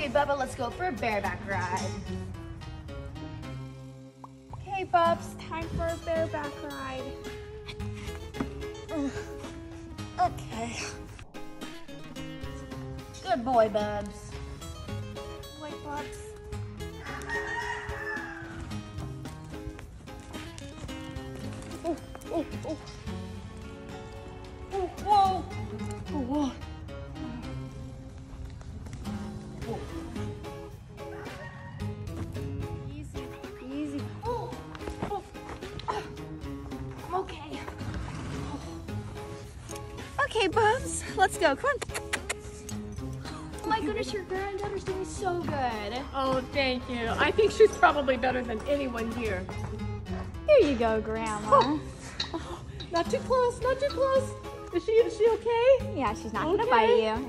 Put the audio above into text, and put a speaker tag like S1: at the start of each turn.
S1: Okay, Bubba, let's go for a bareback ride.
S2: Okay, Bubs, time for a bareback ride.
S1: Okay. Good boy, Bubs.
S2: Bubs.
S1: okay.
S2: Okay, Bubs, let's go. Come on.
S1: Oh my goodness, your granddaughter's doing so good.
S3: Oh, thank you. I think she's probably better than anyone here.
S2: Here you go, Grandma. Oh.
S3: Oh, not too close, not too close. Is she is she okay?
S2: Yeah, she's not gonna bite you.